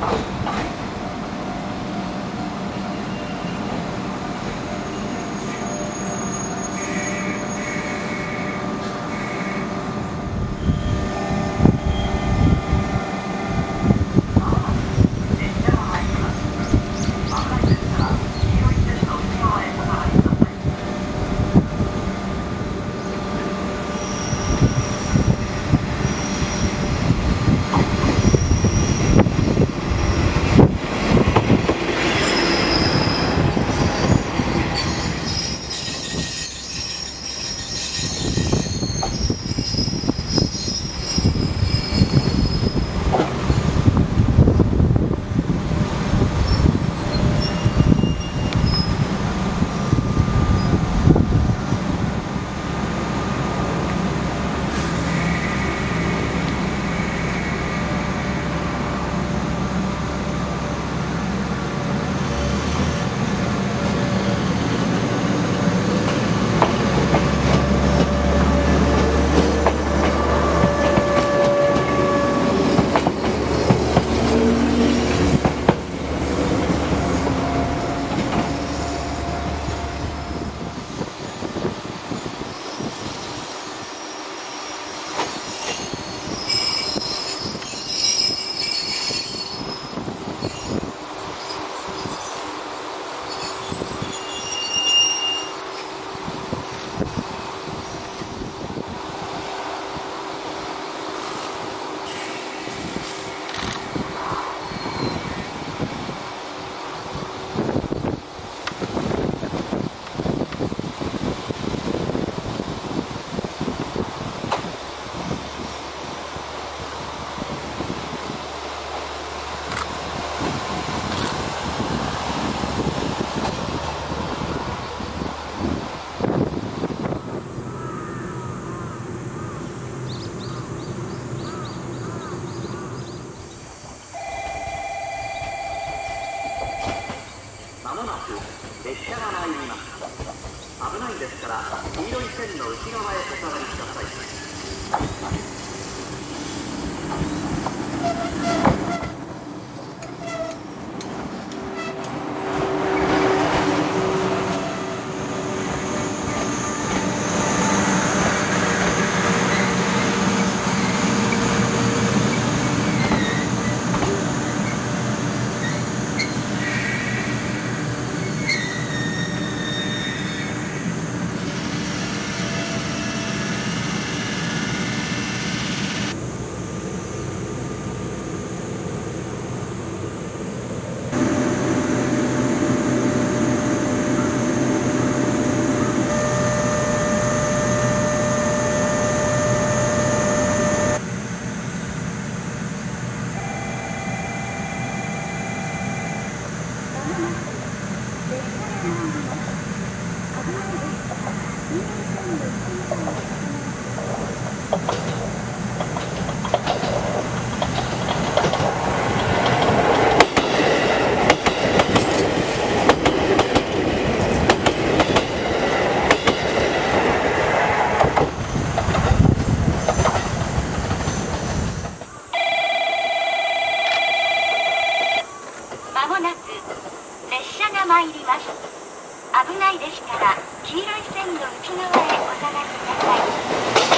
あっ。ります危ないですから黄色い線の内側へお下がりください。列車が参ります危ないですから黄色い線の内側へお下がりください。